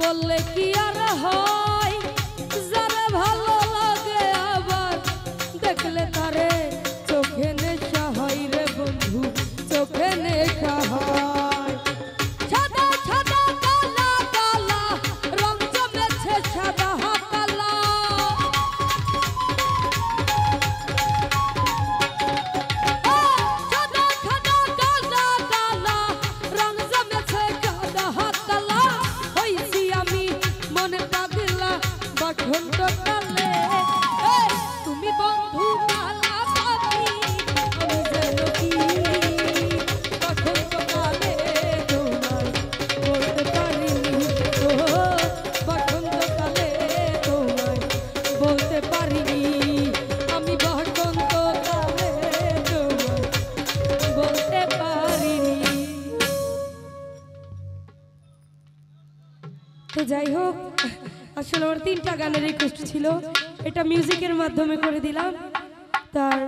বললে কি আর হয়? তো যাই হোক, আসলে আমার তিনটা গানের রিকোয়েস্ট ছিল। এটা মিউজিকের মাধ্যমে করে দিলাম। তার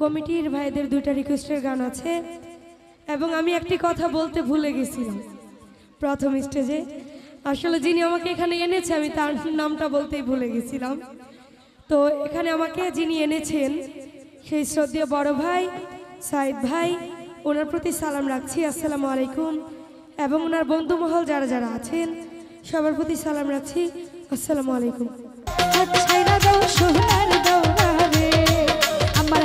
কমিটির ভাইদের দুইটা রিকোয়েস্টের গান আছে। এবং আমি একটি কথা বলতে ভুলে গেছিলাম প্রথম স্টেজে আসলে যিনি আমাকে এখানে এনেছে, আমি তার নামটা বলতেই ভুলে গেছিলাম। তো এখানে আমাকে যিনি এনেছেন, সেই শ্রদ্ধেয় বড় ভাই, সাইদ ভাই, ওনার প্রতি সালাম রাখছি। আসসালামু আলাইকুম। এবং ওনার বন্ধুমহল যারা যারা আছেন সবার প্রতি সালাম রাখছি। আসসালামু আলাইকুম। আমার